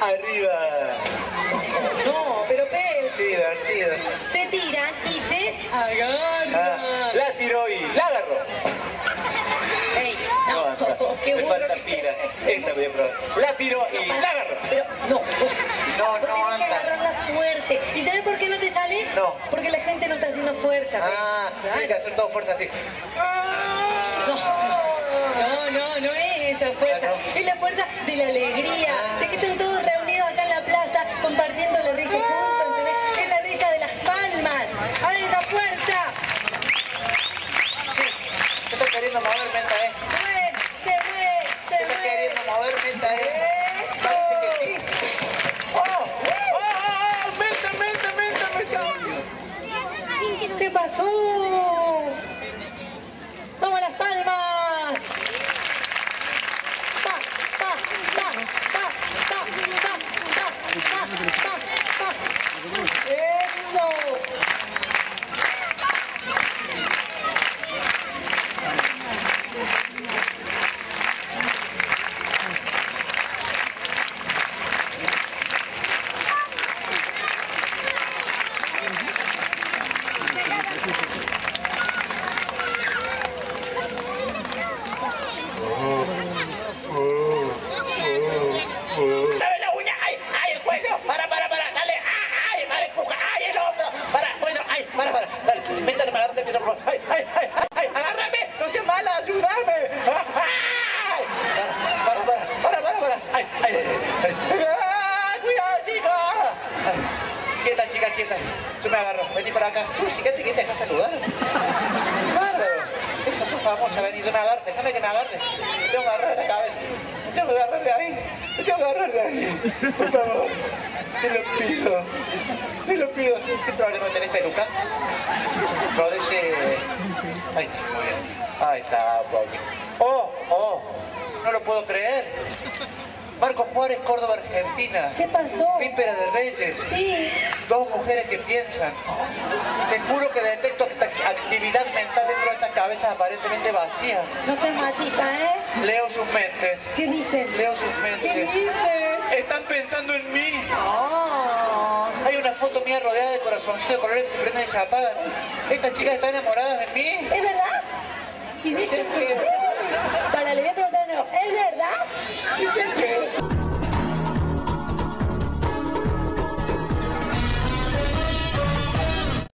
arriba. No, pero Pez. Divertido. Se tiran y se agarran. Ah, la tiró y la agarró. Ey, no, no qué me falta que... pila. Esta voy a probar. La tiró y no, la agarró. Pero, no, vos, no, no vos anda. Que agarrarla fuerte. ¿Y sabes por qué no te sale? No. Porque la gente no está haciendo fuerza. Ah, claro. hay que hacer todo fuerza así. No no, no es esa fuerza. No. Es la fuerza de la alegría. De que estén todos reunidos acá en la plaza compartiendo la risa juntos. ¿entendés? Es la risa de las palmas. A ver esa fuerza. Sí, se está queriendo mover, menta, ¿eh? Se mueve, se mueve, se Se está queriendo mover, menta, ¿eh? Eso. Parece que sí. ¡Oh! ¡Oh! ¡Oh! ¡Menta, menta, menta! ¡Me salió! ¿Qué pasó? Quieta, chica, quieta. Yo me agarro. Vení para acá. Susi, quédate quieta, deja saludar. ¡Bárbaro! Eso sos famosa, vení, yo me agarro. Déjame que me agarre. Me tengo que agarrar la cabeza. Me tengo que agarrar de ahí. Me tengo que agarrar de ahí. Por favor. Te lo pido. Te lo pido. ¿Qué problema tenés, peluca? Rodete. Ahí está, muy bien. Ahí está. ¡Oh! ¡Oh! No lo puedo creer. Marcos Juárez, Córdoba, Argentina. ¿Qué pasó? Víspera de Reyes. Sí. Dos mujeres que piensan. Te juro que detecto actividad mental dentro de estas cabezas aparentemente vacías. No seas machista, ¿eh? Leo sus mentes. ¿Qué dicen? Leo sus ¿Qué mentes. dicen? Están pensando en mí. Oh. Hay una foto mía rodeada de corazoncitos de colores que se prenden y se apagan. Estas chicas están enamoradas de mí. ¿Es verdad? Y Dicen que- Para, le voy a preguntar de nuevo. ¿Es verdad? Dicen que